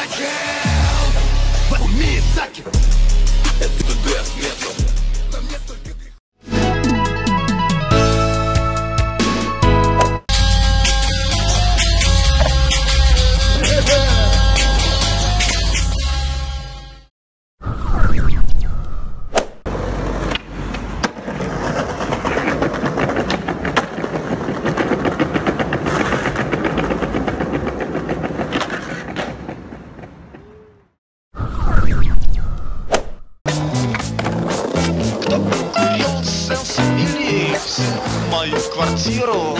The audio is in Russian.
Закел! Мидзаки! Это Кто курил Сенсибилис в мою квартиру?